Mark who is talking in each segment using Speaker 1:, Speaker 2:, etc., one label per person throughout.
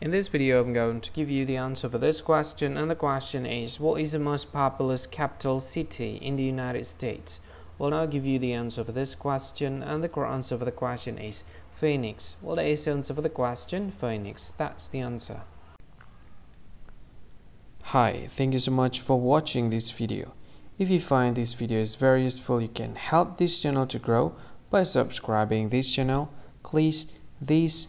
Speaker 1: In this video, I'm going to give you the answer for this question, and the question is What is the most populous capital city in the United States? Well, I'll give you the answer for this question, and the answer for the question is Phoenix. Well, that is the answer for the question Phoenix. That's the answer. Hi, thank you so much for watching this video. If you find this video is very useful, you can help this channel to grow by subscribing this channel. Please this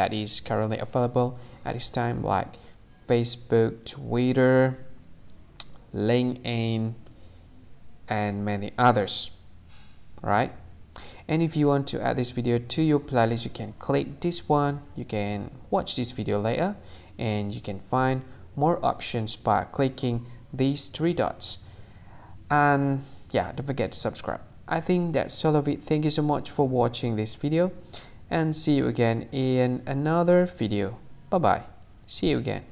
Speaker 1: that is currently available at this time like Facebook, Twitter, LinkedIn, and many others. Right? And if you want to add this video to your playlist, you can click this one. You can watch this video later and you can find more options by clicking these three dots. And yeah, don't forget to subscribe. I think that's all of it. Thank you so much for watching this video and see you again in another video. Bye bye. See you again.